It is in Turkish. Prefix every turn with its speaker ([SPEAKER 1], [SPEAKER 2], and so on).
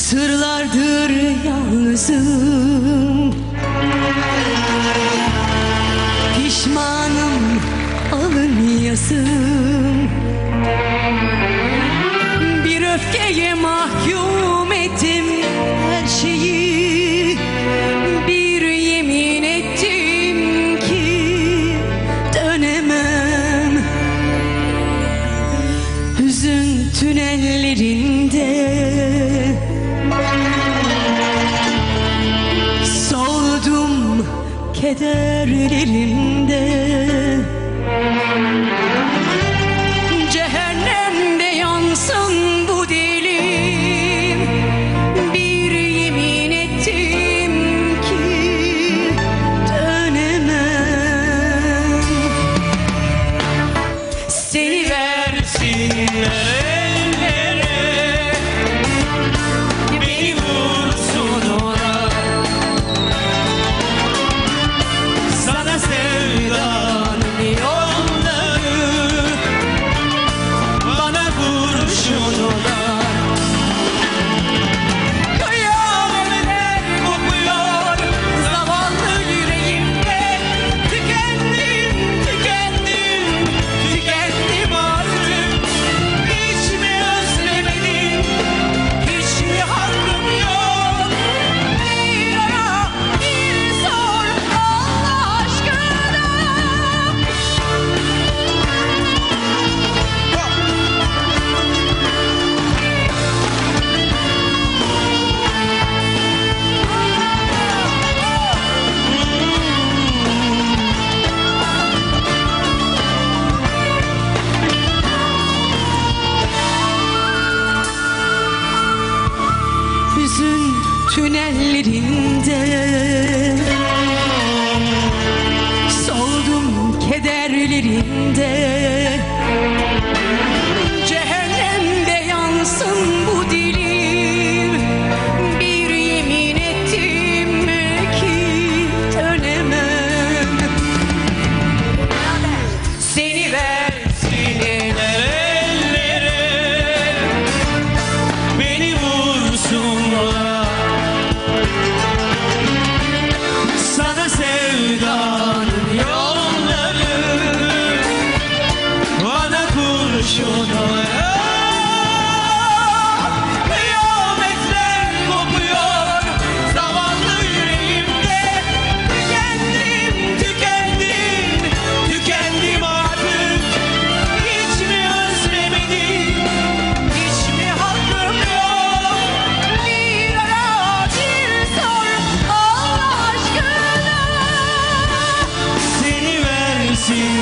[SPEAKER 1] Asırlardır yalnızım. Pişmanım alın yasım Bir öfkeye mahkum ettim her şeyi. Bir yemin ettim ki dönemem. Hüzün tünellerinde kederlerimde waiting see